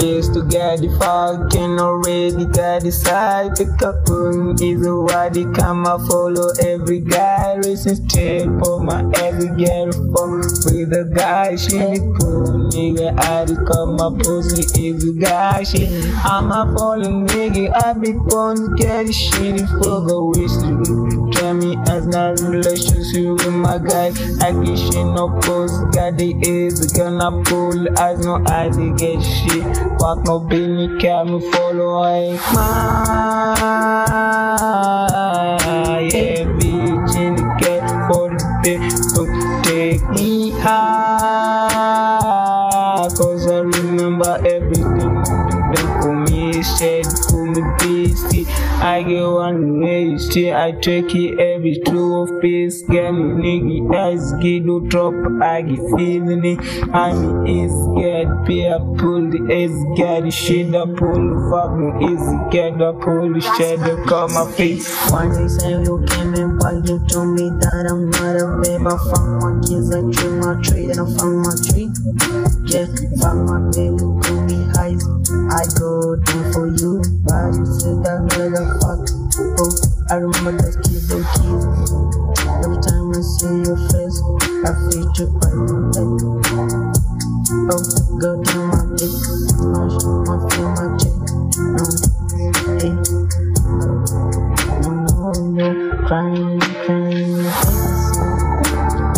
Yeah to get the fucking already got the side Pick up on is a wadi come I follow every guy Racing straight for my every girl for with the guy she be cool nigga. I be come my pussy is a guy she. I'm a falling nigga I be born get shit for the wish Tell me as not relationship with my guy. I get shit no post got the is gonna pull eyes no eyes get shit. Fuck no baby, can me follow like my Yeah, bitch in the cat for the people take me high Cause I remember everything for me, for I get one way, I take it every two of peace. Me nigga, get no drop, I get feeling. I'm is get I pull the ace, get shit I pull the fuck no easy Get the pull the that cut my face One day say you came in, but you told me that I'm not a babe? I found my kids, I dream my tree, then I fuck my tree. Yeah, found my baby, call me high. I go down for you, but you said that motherfucker Oh, I remember those kids, those kids Every time I see your face, I feel you neck Oh, go down my dick, I feel my chick No, hey No, no, no, crying, crying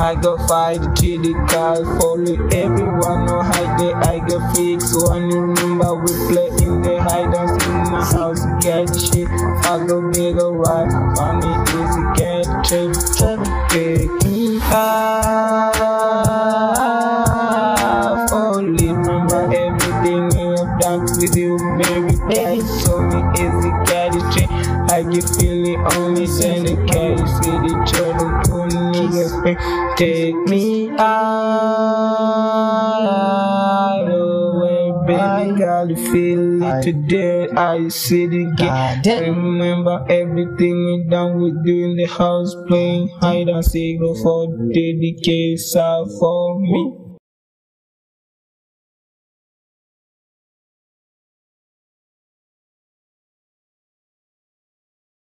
I go fight to the car, follow everyone, no hide it, I go fix one. Remember we play in the hide and seek in my house, get shit. I go big or right, money easy, get trip, trip, high. Only remember everything you have done with you, baby. So me easy, get it straight. I get feeling only send the cash, see the trouble, pull niggas, take me out. Oh, baby, got to feel it today. I see the game. Remember everything we done with you in the house, playing hide and seek for dedication for me.